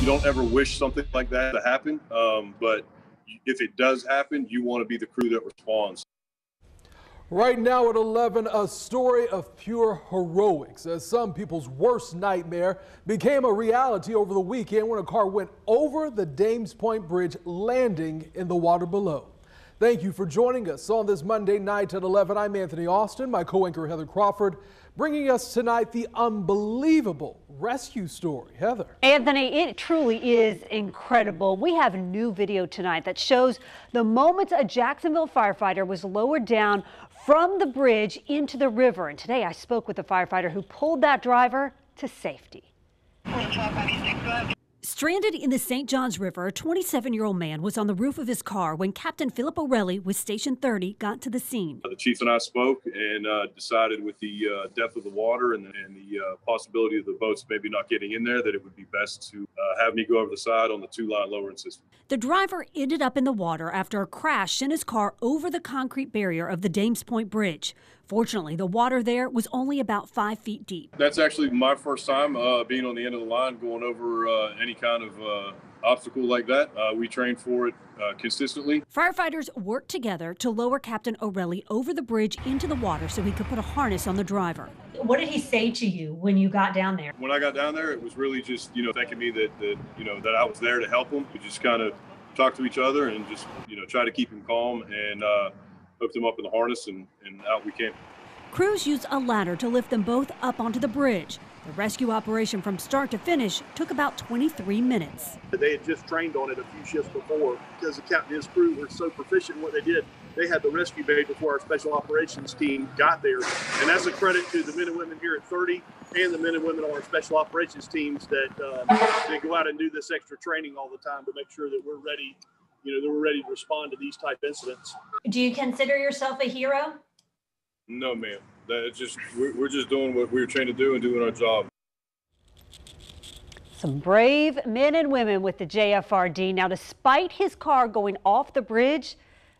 you don't ever wish something like that to happen. Um, but if it does happen, you want to be the crew that responds. Right now at 11, a story of pure heroics as some people's worst nightmare became a reality over the weekend when a car went over the Dames Point Bridge, landing in the water below. Thank you for joining us on this Monday night at 11. I'm Anthony Austin, my co-anchor Heather Crawford, bringing us tonight the unbelievable rescue story. Heather. Anthony, it truly is incredible. We have new video tonight that shows the moments a Jacksonville firefighter was lowered down from the bridge into the river. And today I spoke with a firefighter who pulled that driver to safety. Stranded in the St. Johns River, a 27 year old man was on the roof of his car when Captain Philip O'Reilly with Station 30 got to the scene. The chief and I spoke and uh, decided with the uh, depth of the water and, and the uh, possibility of the boats maybe not getting in there that it would be best to uh, have me go over the side on the two line lowering system. The driver ended up in the water after a crash sent his car over the concrete barrier of the Dames Point Bridge. Fortunately, the water there was only about five feet deep. That's actually my first time uh, being on the end of the line, going over uh, any kind of uh, obstacle like that. Uh, we train for it uh, consistently. Firefighters worked together to lower Captain O'Reilly over the bridge into the water so he could put a harness on the driver. What did he say to you when you got down there? When I got down there, it was really just you know thanking me that, that you know that I was there to help him. We just kind of talked to each other and just you know try to keep him calm and uh, hooked him up in the harness and, and out we came. Crews used a ladder to lift them both up onto the bridge. The rescue operation from start to finish took about 23 minutes. They had just trained on it a few shifts before because the captain and his crew were so proficient in what they did. They had the rescue bay before our special operations team got there. And that's a credit to the men and women here at 30 and the men and women on our special operations teams that, uh, that go out and do this extra training all the time to make sure that we're ready, you know, that we're ready to respond to these type incidents. Do you consider yourself a hero? No, ma'am. That just we're, we're just doing what we were trained to do and doing our job. Some brave men and women with the JFRD. Now, despite his car going off the bridge,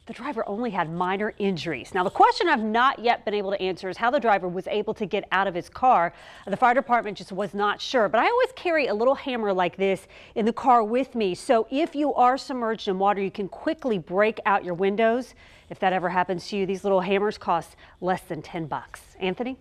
the driver only had minor injuries. Now, the question I've not yet been able to answer is how the driver was able to get out of his car. The fire department just was not sure, but I always carry a little hammer like this in the car with me. So if you are submerged in water, you can quickly break out your windows. If that ever happens to you, these little hammers cost less than 10 bucks. Anthony?